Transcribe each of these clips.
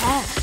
Ah.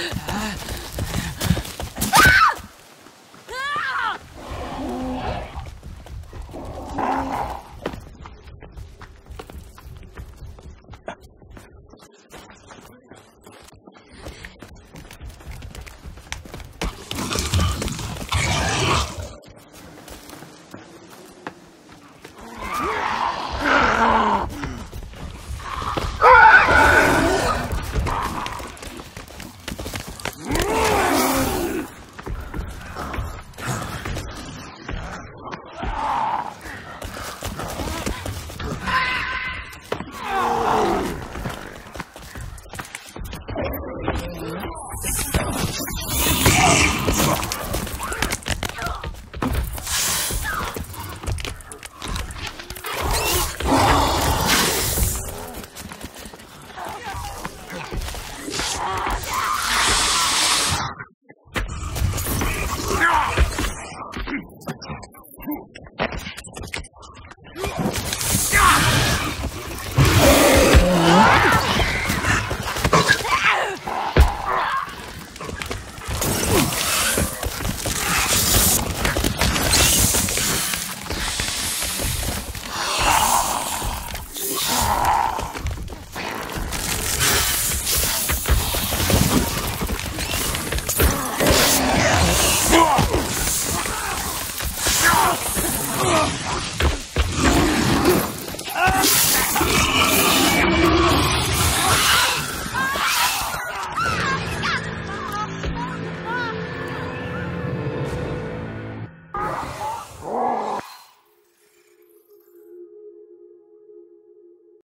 Ah. Oh, Ugh.